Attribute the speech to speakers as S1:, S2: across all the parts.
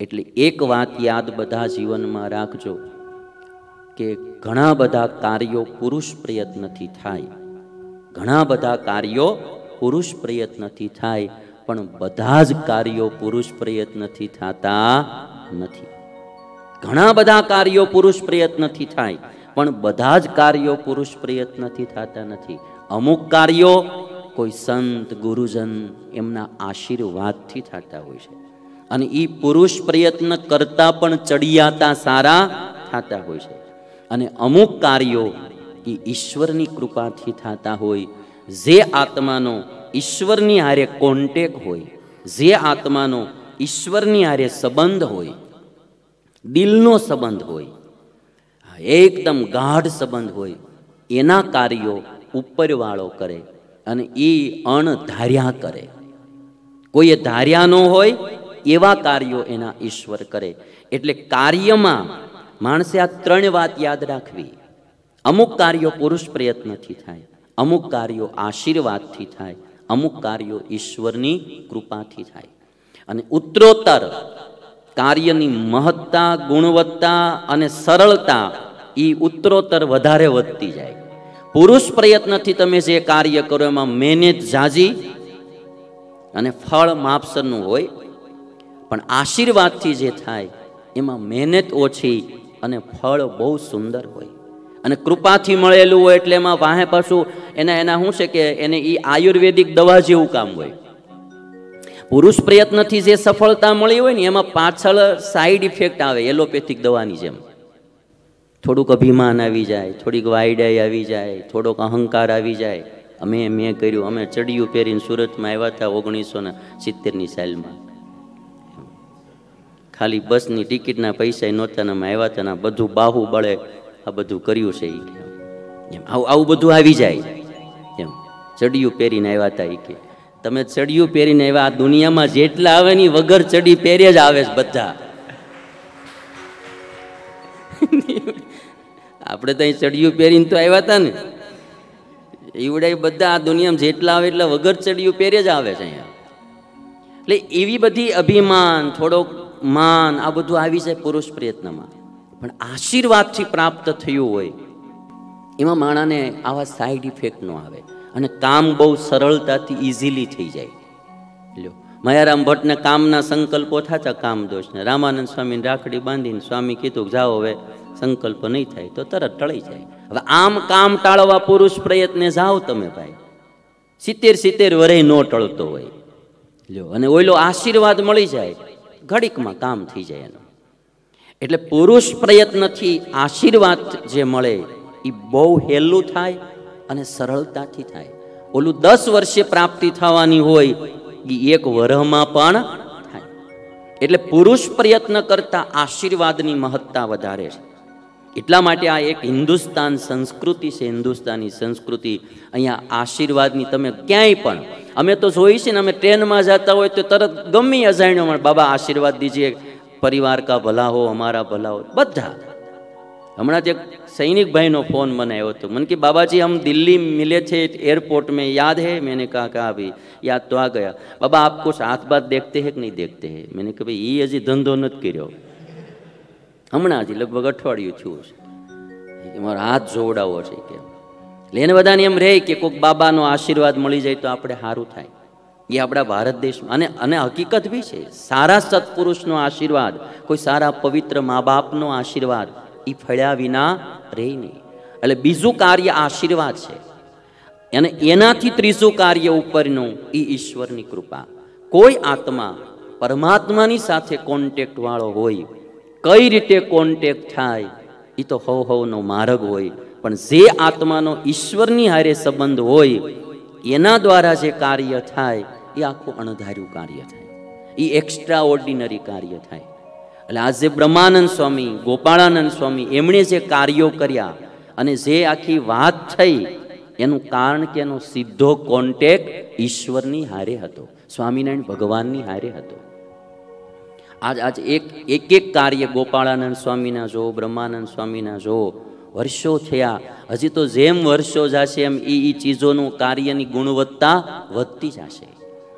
S1: એટલે એક વાત યાદ બધા જીવનમાં રાખજો કે ઘણા બધા કાર્યો પુરુષ પ્રયત્નથી થાય. ઘણા બધા કાર્યો પુરુષ પ્રયત્નથી થાય, પણ બધા જ કાર્યો પુરુષ પ્રયત્નથી થતા નથી. ઘણા બધા કાર્યો પુરુષ પ્રયત્નથી થાય, પણ બધા જ કાર્યો પુરુષ પ્રયત્નથી થતા નથી. અમુક કાર્યો કોઈ સંત, ગુરુજન એમના આશીર્વાદથી થતા હોય છે. અને એ પુરુષ પ્રયત્ન કરતા પણ ચડિયાતા સારા થતા હોય છે. અને અમુક કાર્યો એ ઈશ્વરની કૃપાથી થતા હોય. જે આત્માનો ઈશ્વરની હારે કોન્ટેક હોય, જે આત્માનો ઈશ્વરની હારે સંબંધ હોય, દિલનો સંબંધ હોય એકદમ ગાઢ સંબંધ હોય, એના કાર્યો ઉપરવાળો કરે અને એ અણધાર્યા કરે. કોઈએ ધાર્યા ન હોય એવા કાર્યો એના ઈશ્વર કરે. એટલે કાર્યમાં માણસે આ ત્રણ વાત યાદ રાખવી. અમુક કાર્યો પુરુષ પ્રયત્નથી થાય, અમુક કાર્યો આશીર્વાદથી થાય, અમુક કાર્યો ઈશ્વરની કૃપાથી થાય. અને ઉત્તરોત્તર, કાર્યની મહત્તા, ગુણવત્તા અને સરળતા એ ઉત્તરોત્તર વધારે વધતી જાય. પુરુષ પ્રયત્નથી તમે જે કાર્ય કરો એમાં મહેનત જાજી અને ફળ માપસરનું હોય પણ આશીર્વાદથી જે થાય, એમાં મહેનત ઓછી અને ફળ બહુ સુંદર હોય. અને કૃપાથી મળેલું હોય એટલે એમાં વાહે પાછું એના એના શું છે કે એને એ આયુર્વેદિક દવા જેવું કામ હોય. પુરુષ પ્રયત્નથી જે સફળતા મળી હોય ને, એમાં પાછળ સાઈડ ઇફેક્ટ આવે, એલોપેથિક દવાની જેમ. થોડુંક અભિમાન આવી જાય, થોડીક વાયડાઈ આવી જાય, થોડોક અહંકાર આવી જાય. અમે, મેં કર્યું, અમે ચડિયું પહેરીને સુરતમાં આવ્યા હતા ઓગણીસો ને સિત્તેરની સાલમાં. ખાલી બસની ટિકિટના પૈસા નહોતા આવ્યા હતા બધું બાહુ બળે આ બધું કર્યું છે એમ, આવું આવું બધું આવી જાય. એમ, ચડિયું પહેરીને આવ્યા હતા એ કે. તમે ચડિયું પહેરીને આવ્યા, આ દુનિયામાં જેટલા આવે ને વગર ચડી પહેરે જ આવે છે બધા. આપણે તો અહીં ચડિયું પહેરીને તો આવ્યા હતા ને. એવડાય બધા આ દુનિયામાં જેટલા આવે એટલા વગર ચડિયું પહેરે જ આવે છે અહીંયા. એટલે એવી બધી અભિમાન, થોડોક માન, આ બધું આવી જાય પુરુષ પ્રયત્નમાં. પણ આશીર્વાદથી પ્રાપ્ત થયું હોય, એમાં માણાને આવા સાઈડ ઇફેક્ટ ન આવે. અને કામ બહુ સરળતાથી ઇઝીલી થઈ જાય. લ્યો, મયારામ ભટ્ટને કામના સંકલ્પો થતા કામ દોષને રામાનંદ સ્વામીને રાખડી બાંધીને સ્વામી કીધું જાઓ હવે, સંકલ્પ નહીં થાય તો તરત ટળી જાય. હવે આમ કામ ટાળવા પુરુષ પ્રયત્ને જાઓ તમે ભાઈ. સિત્તેર સિત્તેર વરે નો ટળતો હોય. લ્યો, અને ઓઈલો આશીર્વાદ મળી જાય. ઘડીકમાં કામ થઈ જાય એનું. એટલે પુરુષ પ્રયત્નથી આશીર્વાદ જે મળે એ બહુ હેલું થાય અને સરળતાથી થાય. ઓલું દસ વર્ષે પ્રાપ્તિ થવાની હોય એ એક વરહમાં પણ થાય. એટલે પુરુષ પ્રયત્ન કરતા આશીર્વાદની મહત્તા વધારે છે. એટલા માટે આ એક હિન્દુસ્તાન સંસ્કૃતિ છે, હિન્દુસ્તાની સંસ્કૃતિ. અહીંયા આશીર્વાદની તમે ક્યાંય પણ અમે તો જોઈએ છીએ ને અમે ટ્રેનમાં જતા હોય તો તરત ગમે અજાણ્યો બાબા આશીર્વાદ દીજીએ પરિવાર કા ભલા હો, અમારા ભલા હો, બધા. હમણાં જ એક સૈનિક ભાઈનો ફોન મને આવ્યો હતો. મને કે, બાબાજી હમ દિલ્હી મિલે છે એરપોર્ટ મેં યાદ હે? મેં કહા કહા ભાઈ, યાદ તો આ ગયા. બાબા, આપ કુછ હાથ બાત દેખતે હે કે નહીં દેખતે હે? મેને કે, ભાઈ એ હજી ધંધો નથી કર્યો. હમણાં હજી લગભગ અઠવાડિયું થયું છે. મારો હાથ જોવડાવો છે. કેમ એટલે એને બધાને એમ રહે કે કોઈક બાબાનો આશીર્વાદ મળી જાય તો આપણે સારું થાય. એ આપણા ભારત દેશમાં અને અને હકીકત બી છે. સારા સત્પુરુષનો આશીર્વાદ, કોઈ સારા પવિત્ર મા બાપનો આશીર્વાદ એ ફળ્યા વિના રહે નહીં. એટલે બીજું કાર્ય આશીર્વાદ છે. અને એનાથી ત્રીજું કાર્ય ઉપરનું એ ઈશ્વરની કૃપા. કોઈ આત્મા પરમાત્માની સાથે કોન્ટેક્ટ વાળો હોય, કઈ રીતે કોન્ટેક્ટ થાય, એ તો હવ હવનો માર્ગ હોય. પણ જે આત્માનો ઈશ્વરની હારે સંબંધ હોય, એના દ્વારા જે કાર્ય થાય, એ આખું અણધાર્યું કાર્ય થાય. એ એક્સ્ટ્રા ઓર્ડિનરી કાર્ય થાય. એટલે આજે બ્રહ્માનંદ સ્વામી, ગોપાળાનંદ સ્વામી, એમણે જે કાર્યો કર્યા અને જે આખી વાત થઈ, એનું કારણ કે એનો સીધો કોન્ટેક ઈશ્વરની હારે હતો. સ્વામિનારાયણ ભગવાનની હારે હતો. આજ આજ એક એક એક કાર્ય ગોપાળાનંદ સ્વામીના જો, બ્રહ્માનંદ સ્વામીના જો વર્ષો થયા. હજી તો જેમ વર્ષો જશે એમ એ એ ચીજોનું કાર્યની ગુણવત્તા વધતી જશે.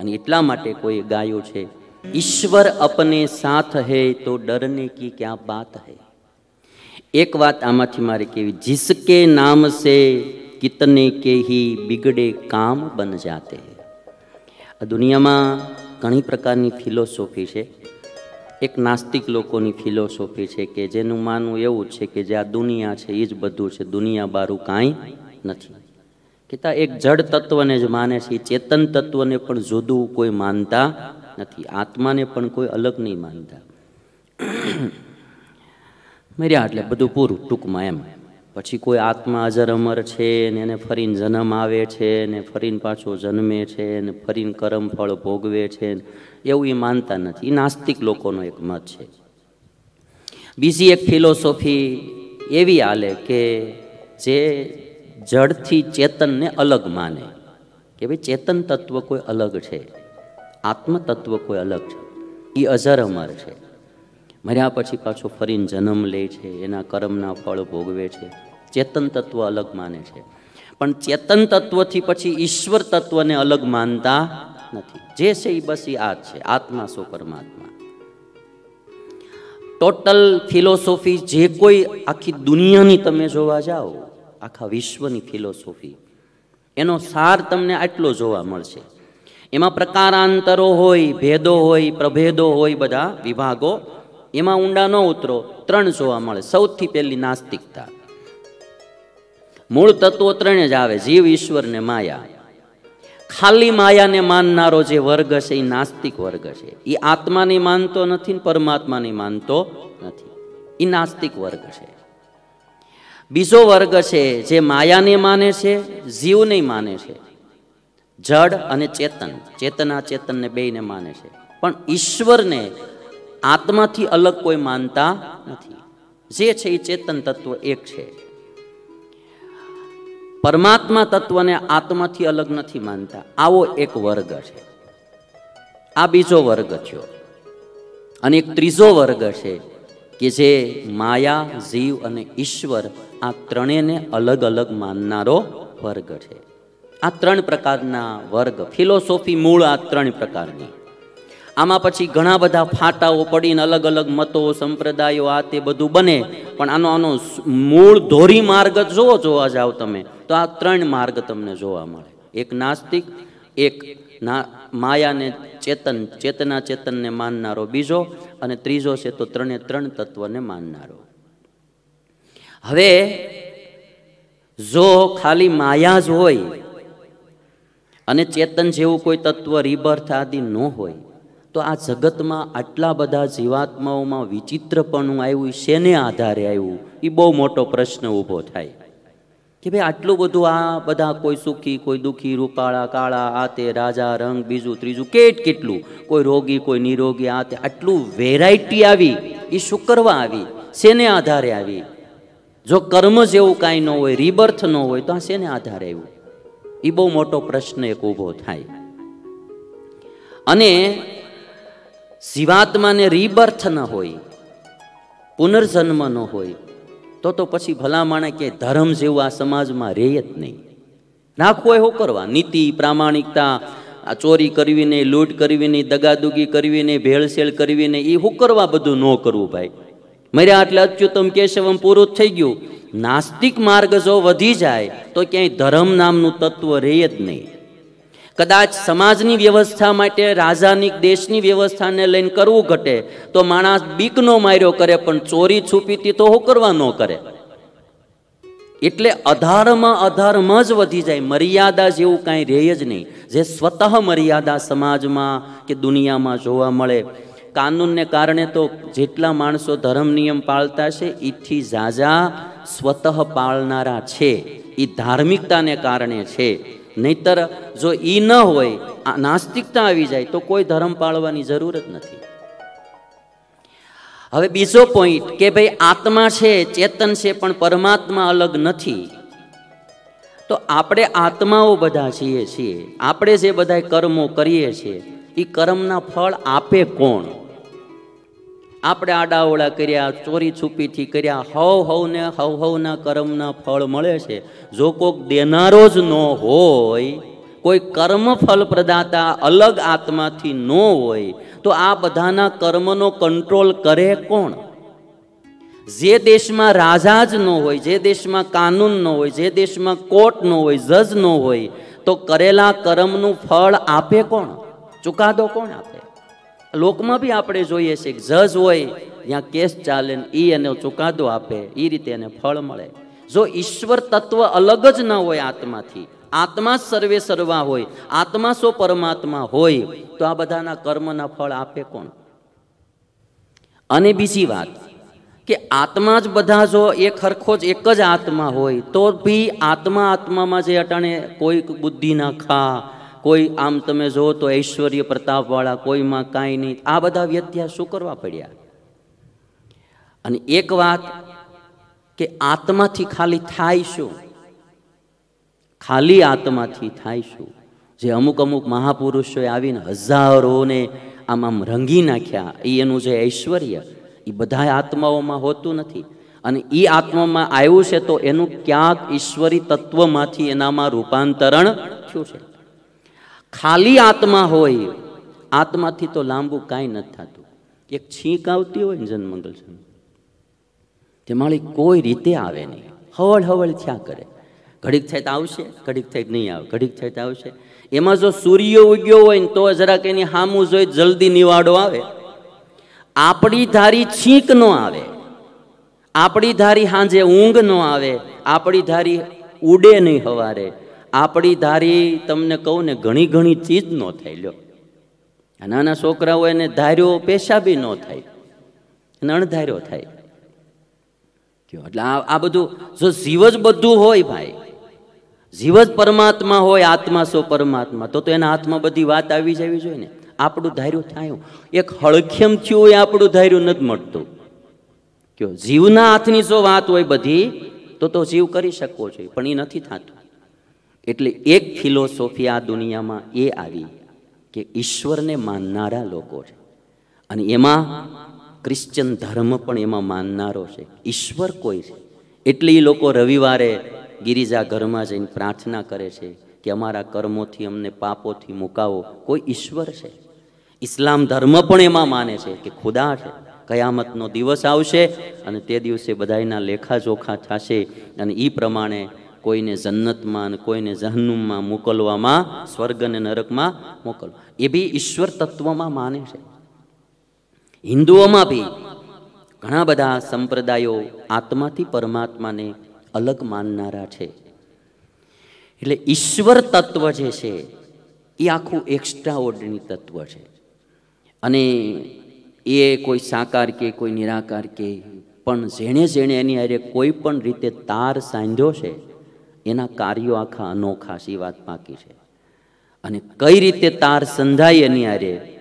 S1: અને એટલા માટે કોઈ ગાયો છે, ઈશ્વર અપને સાથ હે તો ડરને કી ક્યાં બાત હે? એક વાત આમાંથી મારે કેવી, જિસકે નામ સે કિતને કે હી બિગડે કામ બન જાતે આ દુનિયામાં ઘણી પ્રકારની ફિલોસોફી છે. એક નાસ્તિક લોકોની ફિલોસોફી છે કે જેનું માનવું એવું છે કે જે આ દુનિયા છે એ જ બધું છે, દુનિયા બારું કાંઈ નથી. કીતા એક જડ તત્વને જ માને છે એ ચેતન તત્વને પણ જુદું કોઈ માનતા નથી, આત્માને પણ કોઈ અલગ નહીં માનતા. મર્યા એટલે બધું પૂરું ટૂંકમાં એમ. પછી કોઈ આત્મા અજર અમર છે ને એને ફરીને જન્મ આવે છે ને ફરીને પાછો જન્મે છે ને ફરીને કરમ ફળ ભોગવે છે એવું એ માનતા નથી. એ નાસ્તિક લોકોનો એક મત છે. બીજી એક ફિલોસોફી એવી હાલે કે જે જડથી ચેતનને અલગ માને. કે ભાઈ ચેતન તત્વ કોઈ અલગ છે, આત્મ કોઈ અલગ છે એ અજર અમર છે. મર્યા પછી પાછો ફરીને જન્મ લે છે, એના કર્મના ફળ ભોગવે છે. ચેતન તત્વ અલગ માને છે. પણ ચેતન તત્વથી પછી ઈશ્વર તત્વને અલગ માનતા નથી. જે છે એ બસ આ છે, આત્મા સો પરમાત્મા. ટોટલ ફિલોસોફી જે કોઈ આખી દુનિયાની તમે જોવા જાઓ, આખા વિશ્વની ફિલોસોફી એનો સાર તમને આટલો જોવા મળશે. એમાં પ્રકારાંતરો હોય, ભેદો હોય, પ્રભેદો હોય બધા વિભાગો, એમાં ઊંડા ન ઉતરો, ત્રણ જોવા મળે. સૌથી પહેલી નાસ્તિકતા. મૂળ તત્વો ત્રણે જ આવે, જીવ, ઈશ્વર ને માયા. ખાલી માયાને માનનારો જે વર્ગ છે, એ નાસ્તિક વર્ગ છે. એ આત્માને માનતો નથી ને પરમાત્માને માનતો નથી. એ નાસ્તિક વર્ગ છે. બીજો વર્ગ છે, જે માયાને માને છે, જીવને માને છે. જડ અને ચેતન, ચેતના ચેતનને બેયને માને છે. પણ ઈશ્વરને આત્માથી અલગ કોઈ માનતા નથી. જે છે, એ ચેતન તત્વ એક છે. પરમાત્મા તત્વને આત્માથી અલગ નથી માનતા. આવો એક વર્ગ છે. આ બીજો વર્ગ થયો. અને એક ત્રીજો વર્ગ છે કે જે માયા, જીવ અને ઈશ્વર આ ત્રણેયને અલગ અલગ માનનારો વર્ગ છે. આ ત્રણ પ્રકારના વર્ગ. ફિલોસોફી મૂળ આ ત્રણ પ્રકારની. આમાં પછી ઘણા બધા ફાટાઓ પડીને અલગ અલગ મતો, સંપ્રદાયો આ તે બધું બને. પણ આનો આનો મૂળ ધોરી માર્ગ જોવો, જોવા જાઓ તમે. તો આ ત્રણ માર્ગ તમને જોવા મળે. એક નાસ્તિક, એક ના માયાને ચેતન, ચેતના ચેતનને માનનારો બીજો અને ત્રીજો છે તો ત્રણે ત્રણ તત્વને માનનારો. હવે, જો ખાલી માયા જ હોય અને ચેતન જેવું કોઈ તત્વ રીબર્થ આદિ ન હોય, તો આ જગતમાં આટલા બધા જીવાત્માઓમાં વિચિત્રપણું આવ્યું, શેને આધારે આવ્યું? એ બહુ મોટો પ્રશ્ન ઊભો થાય. કે ભાઈ આટલું બધું આ બધા કોઈ સુખી, કોઈ દુઃખી, રૂપાળા, કાળા, આ તે, રાજા, રંગ, બીજું, ત્રીજું, કેટ કેટલું? કોઈ રોગી, કોઈ નિરોગી, આ તે, આટલું વેરાયટી આવી. એ શું કરવા આવી. શેને આધારે આવી? જો કર્મ જેવું કાંઈ ન હોય રીબર્થ ન હોય, તો આ શેને આધારે આવ્યું? એ બહુ મોટો પ્રશ્ન એક ઊભો થાય. અને જીવાત્માને રીબર્થ ન હોય, પુનર્જન્મ ન હોય તો તો પછી ભલામણે કે ધર્મ જેવું આ સમાજમાં રહે જ નહીં. નાખવો શું કરવા? નીતિ, પ્રામાણિકતા, આ ચોરી કરવી નહીં લૂંટ કરવી નહીં દગાદુગી કરવી નહીં ભેળસેળ કરવી નહીં એ હું કરવા બધું ન કરવું ભાઈ. મર્યા એટલે અચ્યુતમ કેશવમ પૂરું થઈ ગયું. નાસ્તિક માર્ગ જો વધી જાય, તો ક્યાંય ધર્મ નામનું તત્વ રહે જ નહીં. કદાચ સમાજની વ્યવસ્થા માટે, રાજાની દેશની વ્યવસ્થાને લઈને કરવું ઘટે, તો માણસ બીકનો માર્યો કરે, પણ ચોરી છુપીતી તો હું કરવા ન કરે. એટલે અધારમાં અધાર્મ જ વધી જાય. મર્યાદા જેવું કાંઈ રહે જ નહીં. જે સ્વતઃ મર્યાદા સમાજમાં કે દુનિયામાં જોવા મળે, કાનૂનને કારણે તો જેટલા માણસો ધર્મ નિયમ પાળતા છે એથી ઝાઝા સ્વતઃ પાળનારા છે. એ ધાર્મિકતાને કારણે છે. નહીતર જો એ ન હોય નાસ્તિકતા આવી જાય, તો કોઈ ધર્મ પાળવાની જરૂર જ નથી. હવે બીજો પોઈન્ટ કે ભાઈ આત્મા છે, ચેતન છે, પણ પરમાત્મા અલગ નથી. તો આપણે આત્માઓ બધા છીએ છીએ. આપણે જે બધા કર્મો કરીએ છીએ એ કર્મના ફળ આપે કોણ? આપણે આડાઓડા કર્યા, ચોરી છુપીથી કર્યા, હવ હવને, હવ હવના કર્મના ફળ મળે છે. જો કોઈક દેનારો જ ન હોય, કોઈ કર્મ ફલ પ્રદાતા અલગ આત્માથી ન હોય, તો આ બધાના કર્મનો કંટ્રોલ કરે કોણ? જે દેશમાં રાજા જ ન હોય, જે દેશમાં કાનૂન ન હોય, જે દેશમાં કોર્ટ ન હોય, જજ ન હોય, તો કરેલા કર્મનું ફળ આપે કોણ? ચુકાદો કોણ આપે? લોકમાં બી આપણે જોઈએ છીએ કે જજ હોય, ત્યાં કેસ ચાલે ને એ એને ચુકાદો આપે એ રીતે એને ફળ મળે. જો ઈશ્વર તત્વ અલગ જ ન હોય આત્માથી, આત્મા સર્વે સર્વા હોય, આત્મા સો પરમાત્મા હોય, તો આ બધાના કર્મના ફળ આપે કોણ? અને બીજી વાત, કે આત્મા જ બધા જો એક હરખો જ એક જ આત્મા હોય, તો બી આત્મા આત્મામાં જે અટાણે કોઈ બુદ્ધિ ના ખા કોઈ આમ તમે જો તો ઐશ્વર્ય પ્રતાપવાળા કોઈમાં કાંઈ નહીં. આ બધા વ્યત્યાસ શું કરવા પડ્યા? અને એક વાત કે આત્માથી ખાલી થાય શું? ખાલી આત્માથી થાય શું? જે અમુક અમુક મહાપુરુષોએ આવીને હજારોને આમ આમ રંગી નાખ્યા. એ એનું જે ઐશ્વર્ય એ બધા આત્માઓમાં હોતું નથી. અને એ આત્મામાં આવ્યું છે તો એનું ક્યાંક ઈશ્વરી તત્વમાંથી એનામાં રૂપાંતરણ થયું છે. ખાલી આત્મા હોય, આત્માથી તો લાંબુ કાંઈ નથી થતું. એક છીંક આવતી હોય ને જન્મંગલ તે માળી કોઈ રીતે આવે નહીં. હવળ હવળ થયા કરે. ઘડીક થાય તો આવશે, ઘડીક થાય નહીં આવે. ઘડીક થાય તો આવશે. એમાં જો સૂર્ય ઉગ્યો હોય ને તો જરાક એની હામું જોઈ જલ્દી નિવાડો આવે. આપણી ધારી છીંક નો આવે. આપણી ધારી હાંજે ઊંઘ નો આવે. આપણી ધારી ઉડે નહીં હવારે. આપણી ધારી તમને કહું ને, ઘણી ઘણી ચીજ નો થાય લ્યો. નાના છોકરાઓ એને ધાર્યો પેશાબી ન થાય. એને અણધાર્યો થાય. કયો, એટલે આ બધું જો જીવ જ બધું હોય ભાઈ, જીવ જ પરમાત્મા હોય, આત્મા સો પરમાત્મા? તો તો એના હાથમાં બધી વાત આવી જવી જોઈએ ને. આપણું ધાર્યું થાય એક હળખેમ થયું હોય, આપણું ધાર્યું નથી મળતું. કયો, જીવના હાથની જો વાત હોય બધી, તો તો જીવ કરી શકવો જોઈએ, પણ એ નથી થતું. એટલે એક ફિલોસોફી આ દુનિયામાં એ આવી કે ઈશ્વરને માનનારા લોકો છે. અને એમાં ક્રિશ્ચન ધર્મ પણ એમાં માનનારો છે. ઈશ્વર કોઈ છે. એટલે એ લોકો રવિવારે ગિરિજા ઘરમાં જઈને પ્રાર્થના કરે છે કે અમારા કર્મોથી અમને પાપોથી મુકાવો. કોઈ ઈશ્વર છે. ઇસ્લામ ધર્મ પણ એમાં માને છે કે ખુદા છે. કયામતનો દિવસ આવશે અને તે દિવસે બધાના લેખાજોખા થશે અને એ પ્રમાણે કોઈને જન્નતમાં અને કોઈને જહન્નુમમાં મોકલવામાં, સ્વર્ગ અને નરકમાં મોકલવા. એ બી ઈશ્વર તત્વમાં માને છે. હિન્દુઓમાં બી ઘણા બધા સંપ્રદાયો આત્માથી પરમાત્માને અલગ માનનારા છે. એટલે ઈશ્વર તત્વ જે છે, એ આખું એક્સ્ટ્રા ઓર્ડિનરી તત્વ છે. અને એ કોઈ સાકાર કે કોઈ નિરાકાર કે, પણ જેણે જેણે એની હારે કોઈ પણ રીતે તાર સાંધ્યો છે એના કાર્યો આખા અનોખા છે વાત પાકી છે. અને કઈ રીતે તાર સંધાય એની હારે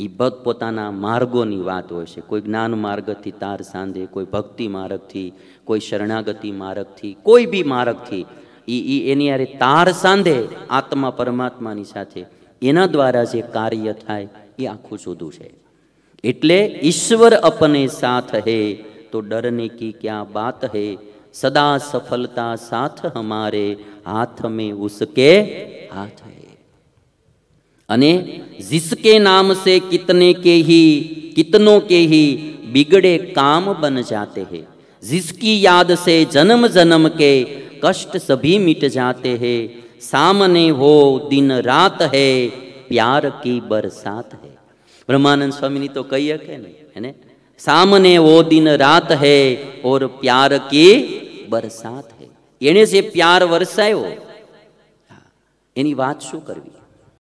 S1: એ ભક્ત પોતાના માર્ગોની વાત હોય છે. કોઈ જ્ઞાન માર્ગથી તાર સાંધે, કોઈ ભક્તિ માર્ગથી, કોઈ શરણાગતિ માર્ગથી, કોઈ બી માર્ગથી એ એ એની આરે તાર સાંધે આત્મા પરમાત્માની સાથે એના દ્વારા જે કાર્ય થાય, એ આખું જુદું છે. એટલે ઈશ્વર અપને સાથ હે, તો ડરને કી ક્યાં બાત હે सदा सफलता साथ हमारे हाथ में उसके हाथ है। अने जिसके नाम से कितने के ही, कितनों के ही बिगड़े काम बन जाते हैं, जिसकी याद से जन्म जन्म के कष्ट सभी मिट जाते हैं, सामने हो दिन रात है, प्यार की बरसात है। ब्रह्मानंद स्वामी ने तो कही है नहीं, है ना? सामने वो दिन रात है और प्यार की બરસાત હે. એણે જે પ્યાર વરસાયો એની વાત શું કરવી?